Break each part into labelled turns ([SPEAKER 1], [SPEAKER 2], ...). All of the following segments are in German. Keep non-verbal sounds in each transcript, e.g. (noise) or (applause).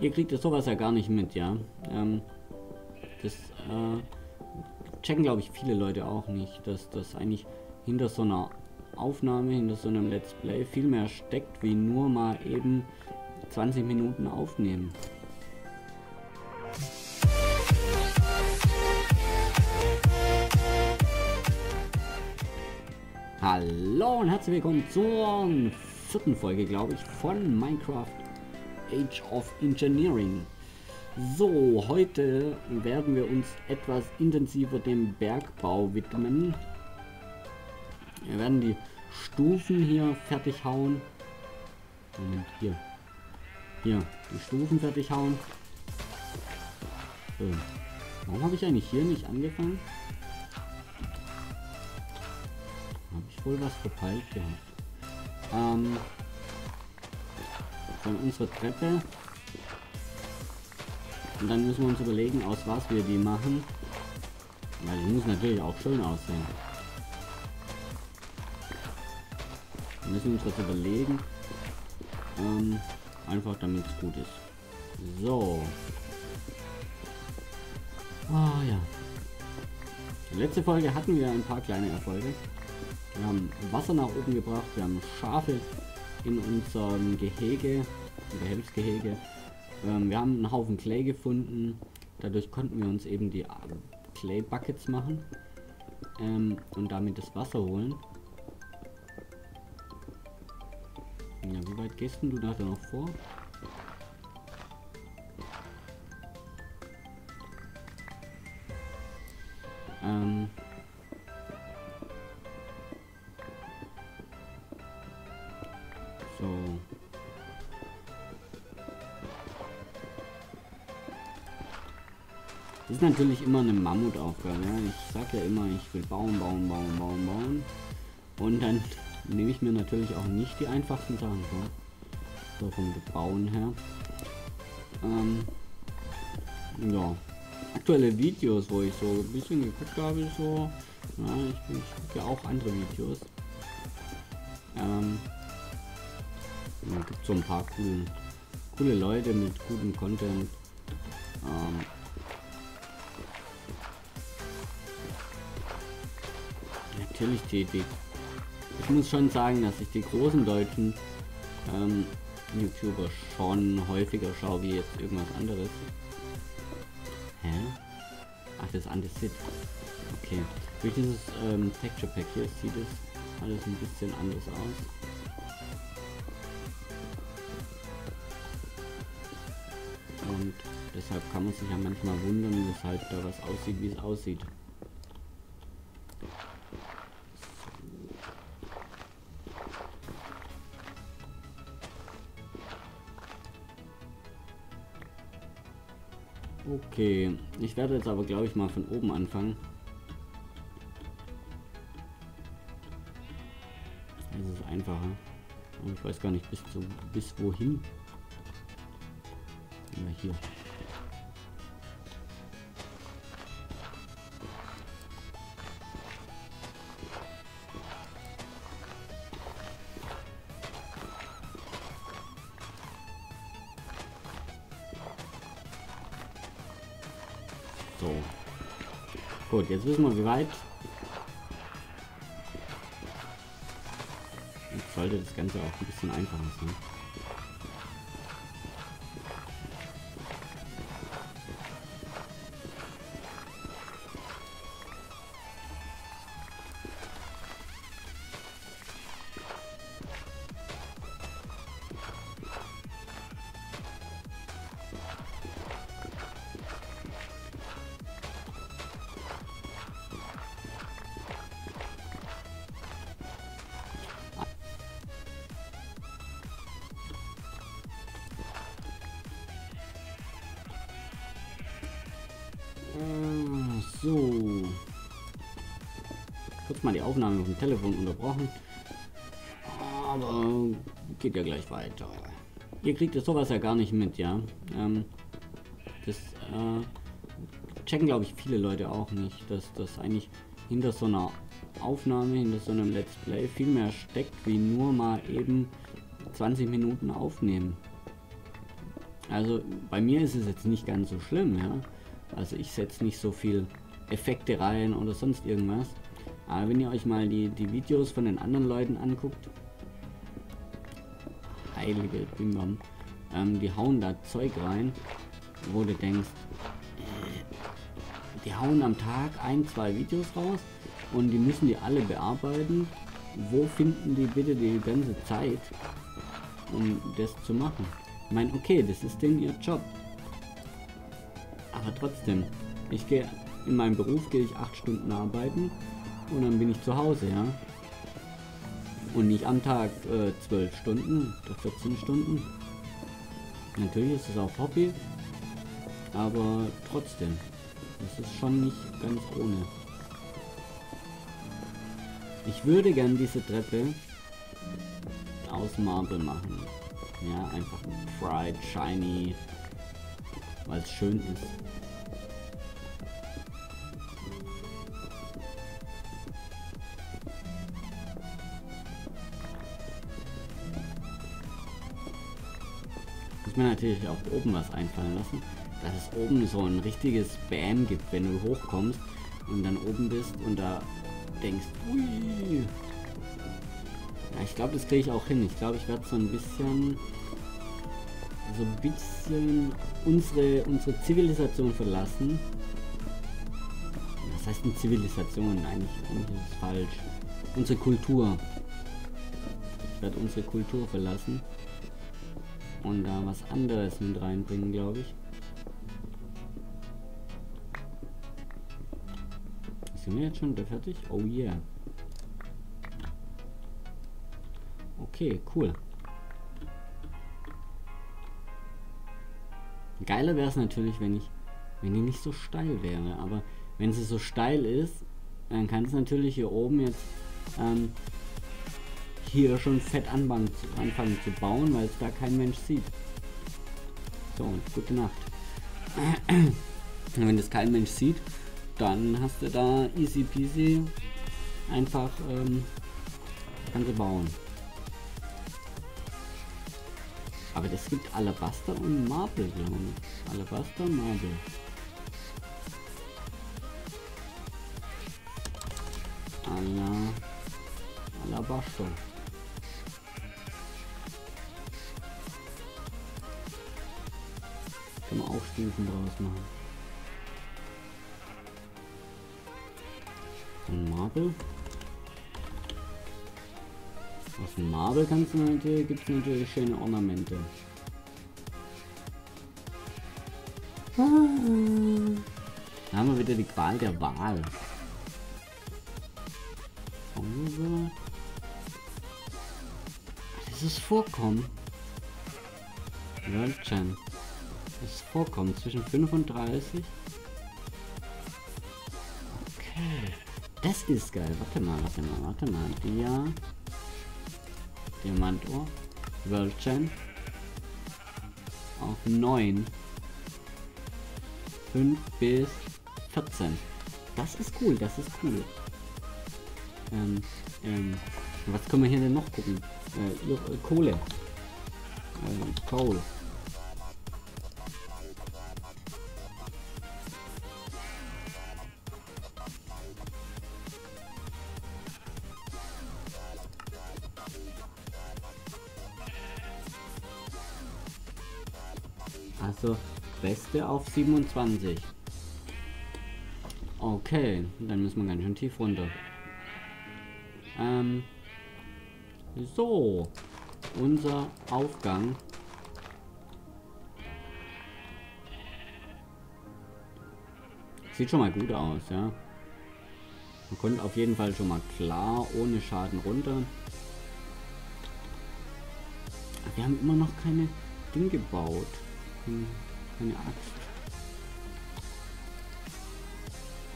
[SPEAKER 1] Ihr kriegt das sowas ja gar nicht mit, ja. Ähm, das äh, checken, glaube ich, viele Leute auch nicht, dass das eigentlich hinter so einer Aufnahme, hinter so einem Let's Play viel mehr steckt, wie nur mal eben 20 Minuten aufnehmen. Hallo und herzlich willkommen zur vierten Folge, glaube ich, von Minecraft Age of Engineering. So, heute werden wir uns etwas intensiver dem Bergbau widmen. Wir werden die Stufen hier fertig hauen. Moment, hier. Hier, die Stufen fertig hauen. So. Warum habe ich eigentlich hier nicht angefangen? Habe ich wohl was verpeilt gehabt. Ähm, von unserer Treppe. Und dann müssen wir uns überlegen, aus was wir die machen. Weil die muss natürlich auch schön aussehen. Wir müssen uns das überlegen. Ähm, einfach damit es gut ist. So. Ah ja. Letzte Folge hatten wir ein paar kleine Erfolge. Wir haben Wasser nach oben gebracht, wir haben Schafe in unserem Gehege, Behelfsgehege. Ähm, wir haben einen Haufen Clay gefunden. Dadurch konnten wir uns eben die Clay Buckets machen ähm, und damit das Wasser holen. Ja, wie weit gehst du da noch vor? Ähm, natürlich immer eine Mammutaufgabe. Ja? Ich sag ja immer, ich will bauen, bauen, bauen, bauen, bauen. Und dann nehme ich mir natürlich auch nicht die einfachsten Sachen vor. So vom Bauen her. Ähm, ja. Aktuelle Videos, wo ich so ein bisschen geguckt habe, so. Ja, ich, ich gucke ja auch andere Videos. Ähm, ja, gibt so ein paar coole, coole Leute mit gutem Content. Ähm, natürlich die, ich muss schon sagen, dass ich die großen deutschen ähm, YouTuber schon häufiger schaue wie jetzt irgendwas anderes. Hä? Ach, das ist Andesit. Okay. Durch dieses ähm, Texture Pack hier sieht es alles ein bisschen anders aus. und deshalb kann man sich ja manchmal wundern, weshalb da was aussieht, wie es aussieht. Okay, ich werde jetzt aber glaube ich mal von oben anfangen. Das ist einfacher. Ich weiß gar nicht bis zu bis wohin. Ja, hier. Gut, jetzt wissen wir, wie weit. Jetzt sollte das Ganze auch ein bisschen einfacher sein. So. Kurz mal die Aufnahme auf dem Telefon unterbrochen. Aber geht ja gleich weiter. Ihr kriegt das sowas ja gar nicht mit, ja. Ähm, das äh, checken, glaube ich, viele Leute auch nicht, dass das eigentlich hinter so einer Aufnahme, hinter so einem Let's Play viel mehr steckt, wie nur mal eben 20 Minuten aufnehmen. Also bei mir ist es jetzt nicht ganz so schlimm, ja. Also ich setze nicht so viel Effekte rein oder sonst irgendwas. Aber wenn ihr euch mal die, die Videos von den anderen Leuten anguckt, heilige Bimbam, ähm, die hauen da Zeug rein, wo du denkst, äh, die hauen am Tag ein, zwei Videos raus und die müssen die alle bearbeiten. Wo finden die bitte die ganze Zeit, um das zu machen? Ich meine, okay, das ist denn ihr Job. Aber trotzdem, ich gehe in meinem Beruf gehe ich acht Stunden arbeiten und dann bin ich zu Hause, ja. Und nicht am Tag äh, zwölf äh, Stunden oder 14 Stunden. Natürlich ist es auch Hobby, aber trotzdem, das ist schon nicht ganz ohne. Ich würde gern diese Treppe aus Marble machen. Ja, einfach bright, shiny, weil es schön ist. Muss mir natürlich auch oben was einfallen lassen, dass es oben so ein richtiges Bam gibt, wenn du hochkommst und dann oben bist und da denkst, ui. Ja, ich glaube, das kriege ich auch hin. Ich glaube, ich werde so ein bisschen so ein bisschen unsere, unsere Zivilisation verlassen. Was heißt eine Zivilisation? Eigentlich, eigentlich ist falsch. Unsere Kultur. Ich werde unsere Kultur verlassen. Und da was anderes mit reinbringen, glaube ich. Sind wir jetzt schon fertig? Oh yeah. Okay, cool. Geiler wäre es natürlich, wenn ich, wenn die nicht so steil wäre. Aber wenn sie so steil ist, dann kann es natürlich hier oben jetzt ähm, hier schon fett anfangen, zu bauen, weil es da kein Mensch sieht. So, und gute Nacht. Und wenn das kein Mensch sieht, dann hast du da easy peasy einfach ähm, kannst du bauen. Aber das gibt Alabaster und Marble, glaube ich. Alabaster, Marble. Ala Alabaster. Stufen draus machen. Und Marble. Aus dem Marble kannst du natürlich, gibt es natürlich schöne Ornamente. Da haben wir wieder die Qual der Wahl. Das ist Vorkommen. Worldchan. Das ist Vorkommen zwischen 35. Okay. Das ist geil. Warte mal, warte mal, warte mal. Dia. Diamantohr. World Auf 9. 5 bis 14. Das ist cool, das ist cool. Ähm, ähm, was können wir hier denn noch gucken? Äh Kohle. Äh, Coal. 27. Okay, dann müssen wir ganz schön tief runter. Ähm, so, unser Aufgang. Sieht schon mal gut aus, ja. Man kommt auf jeden Fall schon mal klar ohne Schaden runter. Wir haben immer noch keine Ding gebaut. Hm, keine Axt.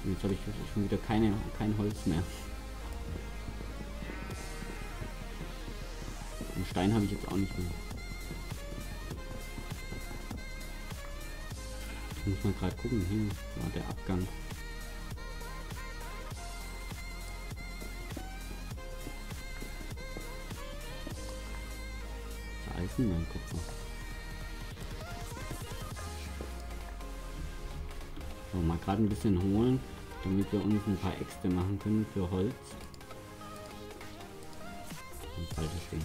[SPEAKER 1] Und jetzt habe ich schon wieder keine, kein Holz mehr. Und Stein habe ich jetzt auch nicht mehr. Ich muss mal gerade gucken, hier war der Abgang. Da ist mein Kupfer. So, mal gerade ein bisschen holen damit wir uns ein paar Äxte machen können für Holz. Und falsches Ding.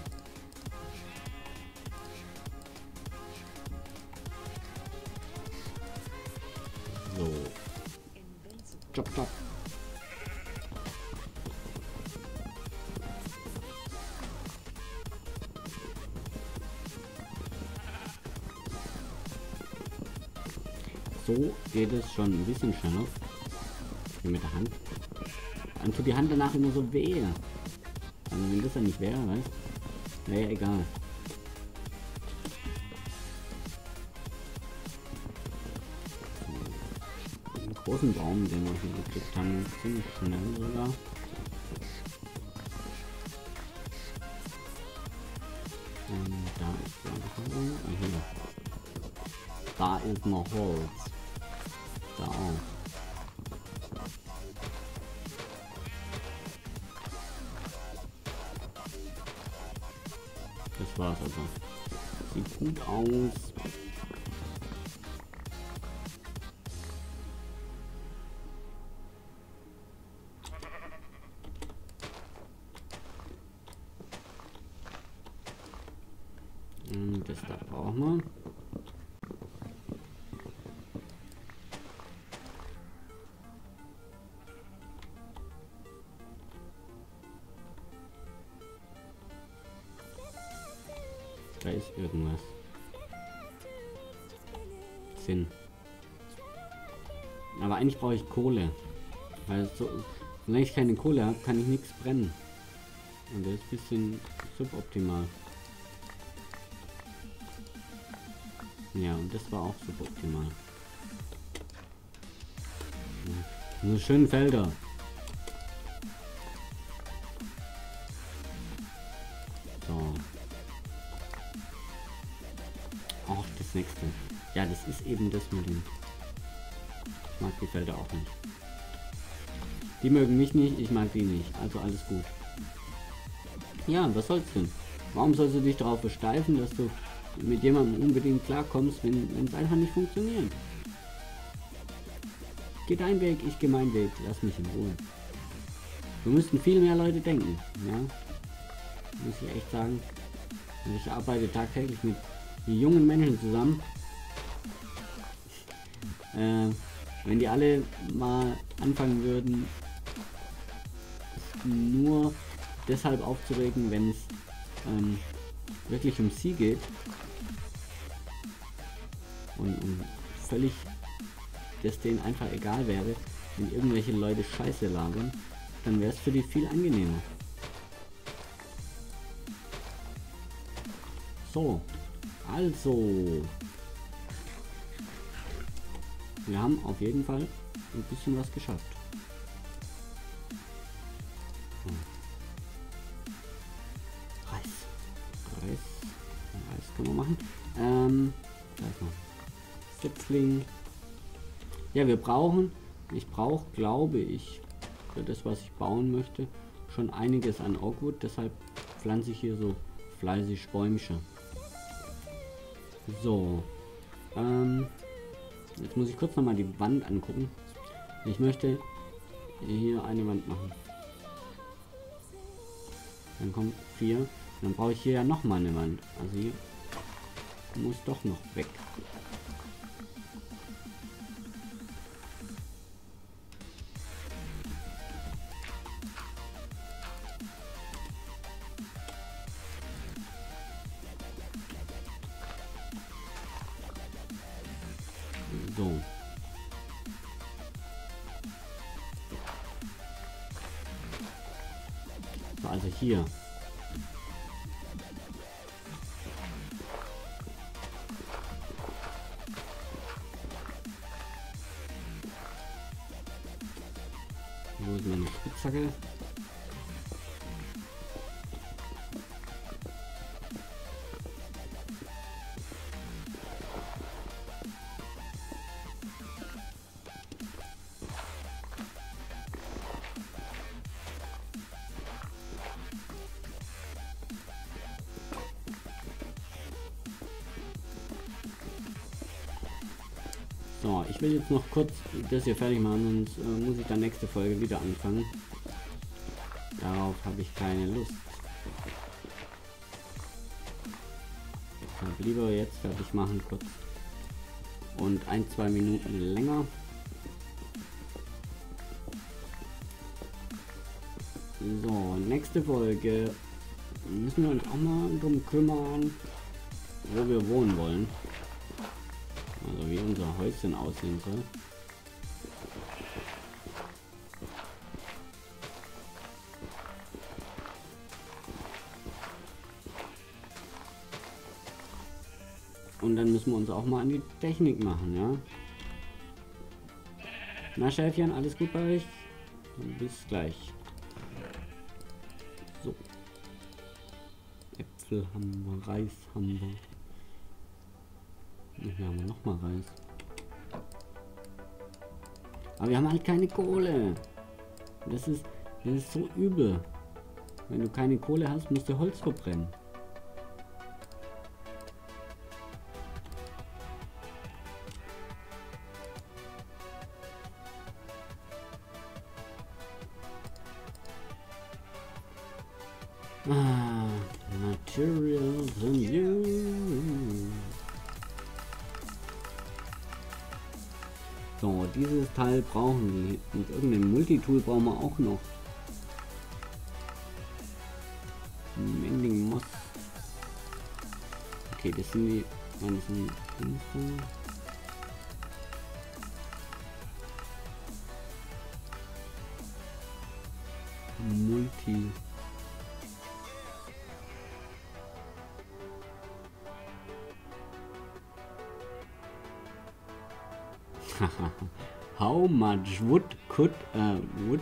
[SPEAKER 1] So. Chop, chop. So geht es schon ein bisschen schneller. Hier mit der Hand. Dann tut die Hand danach immer so weh. Also wenn das ja nicht wäre, weißt Naja, egal. Den großen Baum, den wir hier gekriegt haben, ziemlich schnell sogar. Und da ist noch hier. Da ist noch Holz. Das da brauchen wir. Da ist irgendwas. Sinn. Aber eigentlich brauche ich Kohle. Weil so, solange ich keine Kohle habe, kann ich nichts brennen. Und das ist ein bisschen suboptimal. Ja, und das war auch suboptimal. Ja. Nur schönen Felder. So. Auch das nächste. Ja, das ist eben das mit dem. Ich mag die Felder auch nicht. Die mögen mich nicht, ich mag die nicht. Also alles gut. Ja, was soll's denn? Warum sollst du dich darauf besteifen, dass du mit jemandem unbedingt klarkommst, wenn es einfach nicht funktioniert? Geh deinen Weg, ich geh meinen Weg. Lass mich in Ruhe. Wir müssten viel mehr Leute denken. Ja? Muss ich echt sagen. Ich arbeite tagtäglich mit jungen Menschen zusammen. (laughs) Äh, wenn die alle mal anfangen würden, nur deshalb aufzuregen, wenn es ähm, wirklich um sie geht und, und völlig, dass denen einfach egal wäre, wenn irgendwelche Leute Scheiße labern, dann wäre es für die viel angenehmer. So, also, wir haben auf jeden Fall ein bisschen was geschafft. Setzling. Ja, wir brauchen, ich brauche, glaube ich, für das, was ich bauen möchte, schon einiges an Oakwood. Deshalb pflanze ich hier so fleißig Bäumchen. So. Ähm, jetzt muss ich kurz noch mal die Wand angucken. Ich möchte hier eine Wand machen. Dann kommt vier. Dann brauche ich hier ja noch mal eine Wand. Also hier muss doch noch weg. So. So, also hier. So, ich will jetzt noch kurz das hier fertig machen, sonst äh, muss ich dann nächste Folge wieder anfangen. Darauf habe ich keine Lust. Deshalb lieber jetzt fertig machen kurz. Und ein, zwei Minuten länger. So, nächste Folge müssen wir uns auch mal drum kümmern, wo wir wohnen wollen. Wie unser Häuschen aussehen soll. Und dann müssen wir uns auch mal an die Technik machen, ja. Na Schäfchen, alles gut bei euch? Bis gleich. So. Äpfel haben wir, Reis haben wir. Hier haben wir nochmal Reis. Aber wir haben halt keine Kohle. Das ist, das ist so übel. Wenn du keine Kohle hast, musst du Holz verbrennen. Ah, materials and you. So, dieses Teil brauchen wir. Und irgendein Multitool brauchen wir auch noch. Mending Moss. Okay, das sind die ganzen Info. (laughs) How much wood could uh, wood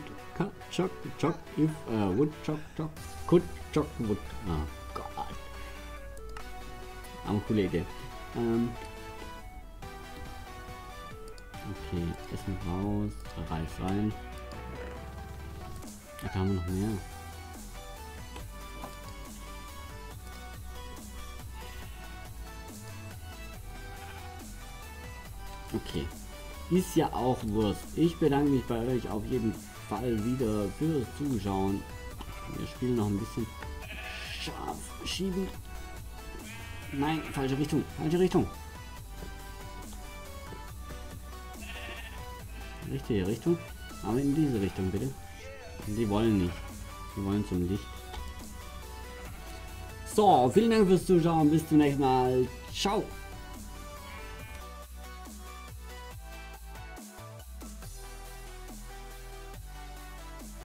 [SPEAKER 1] chuck chuck if uh, wood chuck chuck could chuck wood? Oh God. Aber coole Idee. Ähm okay, Essen raus, Reis rein. Da haben wir noch mehr. Ist ja auch Wurst. Ich bedanke mich bei euch auf jeden Fall wieder fürs Zuschauen. Wir spielen noch ein bisschen scharf schieben. Nein, falsche Richtung, falsche Richtung. Richtige Richtung, aber in diese Richtung bitte. Die wollen nicht. Die wollen zum Licht. So, vielen Dank fürs Zuschauen. Bis zum nächsten Mal. Ciao.